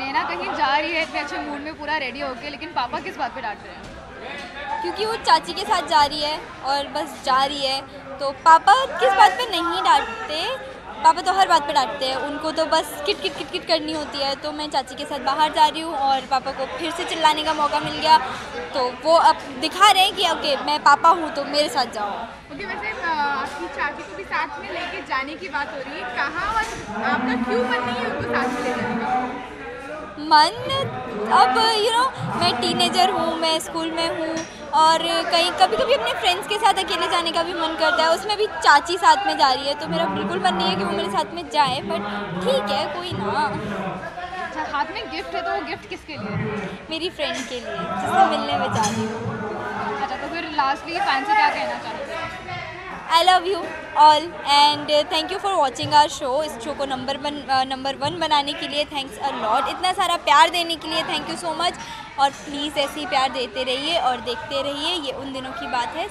रही है इतने अच्छे मूड में पूरा रेडी होके लेकिन पापा किस बात पे डांट रहे हैं? क्योंकि वो चाची के साथ जा रही है और बस जा रही है। तो पापा किस बात पे नहीं डांटते? पापा तो हर बात पे डांटते हैं। उनको तो बस किट किट किट किट करनी होती है। तो मैं चाची के साथ बाहर जा रही हूँ और पापा को फिर से चिल्लाने का मौका मिल गया। तो वो अब दिखा रहे हैं कि ओके मैं पापा हूँ तो मेरे साथ जाओ। ओके वैसे आपकी चाची को भी साथ में लेके जाने की बात हो रही है। कहाँ और आपका क्यों मन नहीं है उनको साथ में ले जाने का मन अब यू नो मैं टीनेजर हूँ मैं स्कूल में हूँ और कहीं कभी कभी अपने फ्रेंड्स के साथ अकेले जाने का भी मन करता है उसमें भी चाची साथ में जा रही है तो मेरा बिल्कुल मन नहीं है कि वो मेरे साथ में जाए बट ठीक है कोई ना। अच्छा हाथ में गिफ्ट है तो वो गिफ्ट किसके लिए? मेरी फ्रेंड के लिए जिससे मिलने में जा रही हूँ। अच्छा तो फिर लास्टली फ़ैन से क्या कहना चाहते हैं I love you all and thank you for watching our show इस शो को नंबर वन नंबर वन बनाने के लिए थैंक्स अ लॉट इतना सारा प्यार देने के लिए थैंक यू सो मच और प्लीज़ ऐसे ही प्यार देते रहिए और देखते रहिए. ये उन दिनों की बात है.